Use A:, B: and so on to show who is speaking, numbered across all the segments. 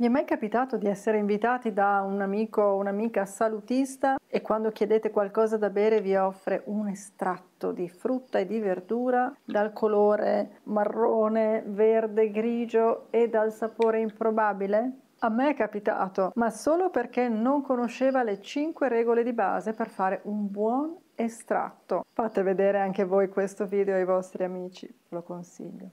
A: Mi è mai capitato di essere invitati da un amico o un'amica salutista e quando chiedete qualcosa da bere vi offre un estratto di frutta e di verdura dal colore marrone, verde, grigio e dal sapore improbabile? A me è capitato, ma solo perché non conosceva le 5 regole di base per fare un buon estratto. Fate vedere anche voi questo video ai vostri amici, lo consiglio.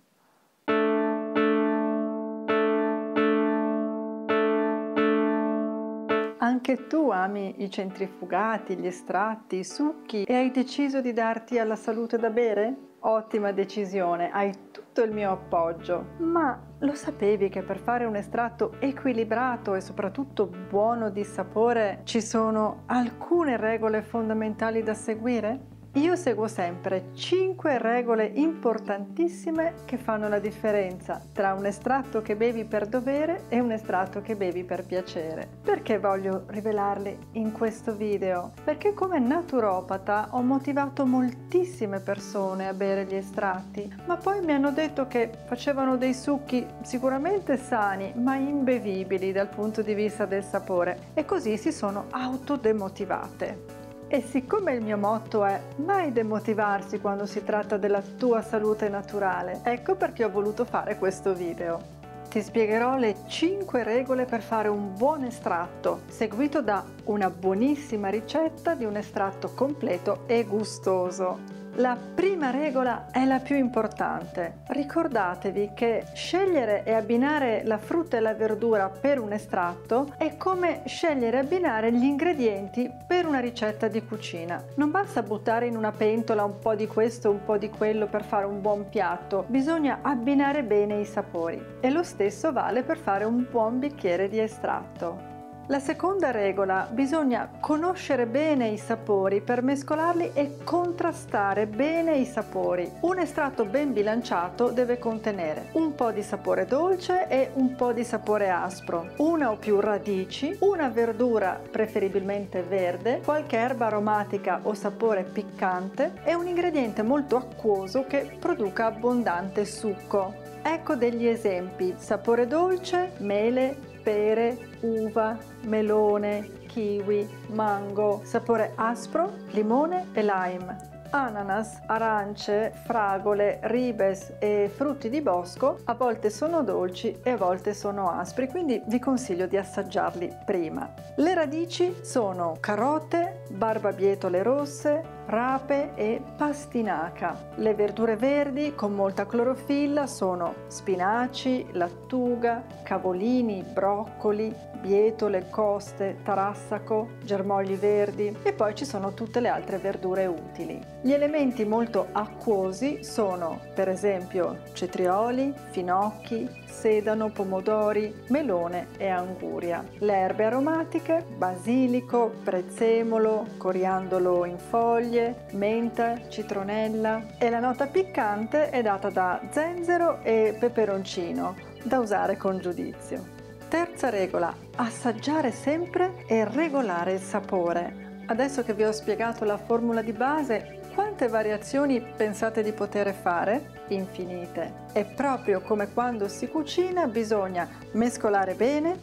A: Anche tu ami i centrifugati, gli estratti, i succhi e hai deciso di darti alla salute da bere? Ottima decisione, hai tutto il mio appoggio. Ma lo sapevi che per fare un estratto equilibrato e soprattutto buono di sapore ci sono alcune regole fondamentali da seguire? Io seguo sempre 5 regole importantissime che fanno la differenza tra un estratto che bevi per dovere e un estratto che bevi per piacere. Perché voglio rivelarli in questo video? Perché come naturopata ho motivato moltissime persone a bere gli estratti, ma poi mi hanno detto che facevano dei succhi sicuramente sani, ma imbevibili dal punto di vista del sapore e così si sono autodemotivate. E siccome il mio motto è mai demotivarsi quando si tratta della tua salute naturale, ecco perché ho voluto fare questo video. Ti spiegherò le 5 regole per fare un buon estratto, seguito da una buonissima ricetta di un estratto completo e gustoso. La prima regola è la più importante. Ricordatevi che scegliere e abbinare la frutta e la verdura per un estratto è come scegliere e abbinare gli ingredienti per una ricetta di cucina. Non basta buttare in una pentola un po' di questo e un po' di quello per fare un buon piatto, bisogna abbinare bene i sapori. E lo stesso vale per fare un buon bicchiere di estratto. La seconda regola, bisogna conoscere bene i sapori per mescolarli e contrastare bene i sapori. Un estratto ben bilanciato deve contenere un po' di sapore dolce e un po' di sapore aspro, una o più radici, una verdura preferibilmente verde, qualche erba aromatica o sapore piccante e un ingrediente molto acquoso che produca abbondante succo. Ecco degli esempi: sapore dolce, mele, pere, uva, melone, kiwi, mango, sapore aspro, limone e lime. Ananas, arance, fragole, ribes e frutti di bosco a volte sono dolci e a volte sono aspri, quindi vi consiglio di assaggiarli prima. Le radici sono carote, barbabietole rosse, rape e pastinaca. Le verdure verdi con molta clorofilla sono spinaci, lattuga, cavolini, broccoli, bietole, coste, tarassaco, germogli verdi e poi ci sono tutte le altre verdure utili. Gli elementi molto acquosi sono per esempio cetrioli, finocchi, sedano, pomodori, melone e anguria. Le erbe aromatiche, basilico, prezzemolo, coriandolo in foglie, menta, citronella e la nota piccante è data da zenzero e peperoncino, da usare con giudizio. Terza regola, assaggiare sempre e regolare il sapore. Adesso che vi ho spiegato la formula di base, quante variazioni pensate di poter fare? Infinite. E proprio come quando si cucina bisogna mescolare bene,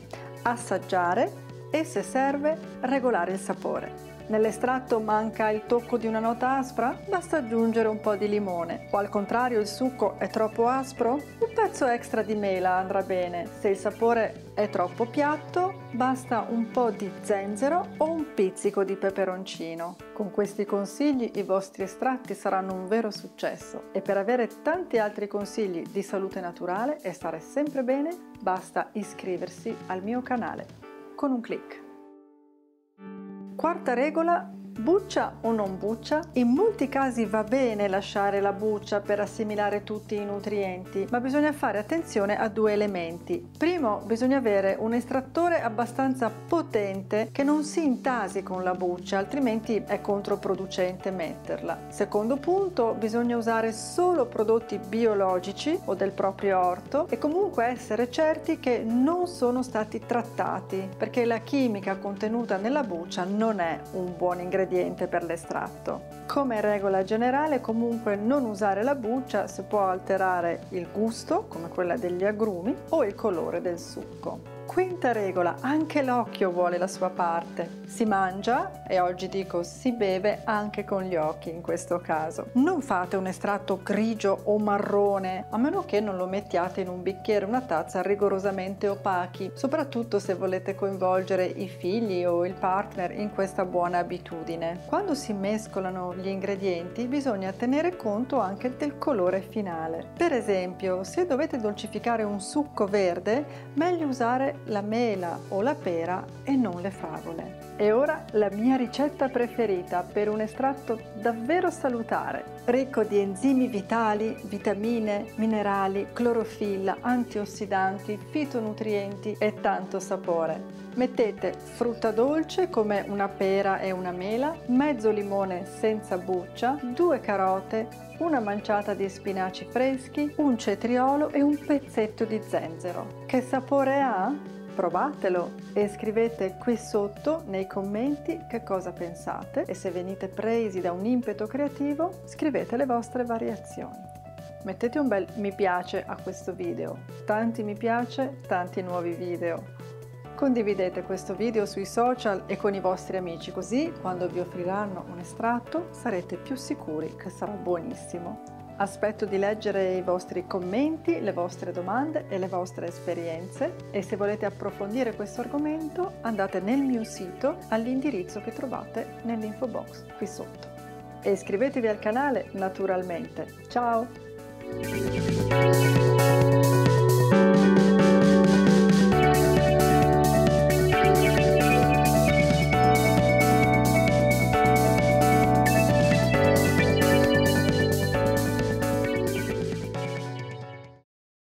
A: assaggiare e se serve regolare il sapore. Nell'estratto manca il tocco di una nota aspra? Basta aggiungere un po' di limone. O al contrario il succo è troppo aspro? Un pezzo extra di mela andrà bene. Se il sapore è troppo piatto, basta un po' di zenzero o un pizzico di peperoncino. Con questi consigli i vostri estratti saranno un vero successo e per avere tanti altri consigli di salute naturale e stare sempre bene, basta iscriversi al mio canale con un clic. Quarta regola Buccia o non buccia? In molti casi va bene lasciare la buccia per assimilare tutti i nutrienti, ma bisogna fare attenzione a due elementi. Primo, bisogna avere un estrattore abbastanza potente che non si intasi con la buccia, altrimenti è controproducente metterla. Secondo punto, bisogna usare solo prodotti biologici o del proprio orto e comunque essere certi che non sono stati trattati, perché la chimica contenuta nella buccia non è un buon ingrediente ingrediente per l'estratto. Come regola generale comunque non usare la buccia se può alterare il gusto, come quella degli agrumi, o il colore del succo. Quinta regola, anche l'occhio vuole la sua parte. Si mangia e oggi dico si beve anche con gli occhi in questo caso. Non fate un estratto grigio o marrone, a meno che non lo mettiate in un bicchiere una tazza rigorosamente opachi, soprattutto se volete coinvolgere i figli o il partner in questa buona abitudine. Quando si mescolano gli ingredienti bisogna tenere conto anche del colore finale. Per esempio, se dovete dolcificare un succo verde, meglio la mela o la pera e non le favole. E ora la mia ricetta preferita per un estratto davvero salutare, ricco di enzimi vitali, vitamine, minerali, clorofilla, antiossidanti, fitonutrienti e tanto sapore. Mettete frutta dolce come una pera e una mela, mezzo limone senza buccia, due carote, una manciata di spinaci freschi, un cetriolo e un pezzetto di zenzero. Che sapore ha? Provatelo e scrivete qui sotto nei commenti che cosa pensate e se venite presi da un impeto creativo scrivete le vostre variazioni. Mettete un bel mi piace a questo video, tanti mi piace, tanti nuovi video. Condividete questo video sui social e con i vostri amici così quando vi offriranno un estratto sarete più sicuri che sarà buonissimo. Aspetto di leggere i vostri commenti, le vostre domande e le vostre esperienze e se volete approfondire questo argomento andate nel mio sito all'indirizzo che trovate nell'info box qui sotto. E iscrivetevi al canale naturalmente. Ciao!